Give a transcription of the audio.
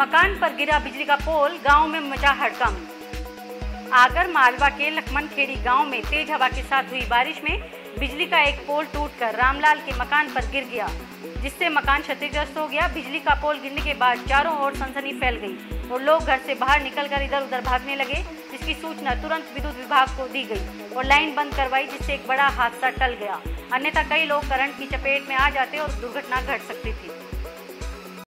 मकान पर गिरा बिजली का पोल, गाँव में मचा हड़कम आगर, मालवा के लखमन खेड़ी गाँव में तेज हवा के साथ हुई बारिश में बिजली का एक पोल टूटकर रामलाल के मकान पर गिर गया, जिससे मकान क्षतिग्रस्त हो गया। बिजली का पोल गिरने के बाद चारों ओर सनसनी फैल गई और लोग घर से बाहर निकलकर इधर उधर भागने लगे, जिसकी सूचना तुरंत विद्युत विभाग को दी गई और लाइन बंद करवाई, जिससे एक बड़ा हादसा टल गया। अन्यथा कई लोग करंट की चपेट में आ जाते और दुर्घटना घट सकती थी।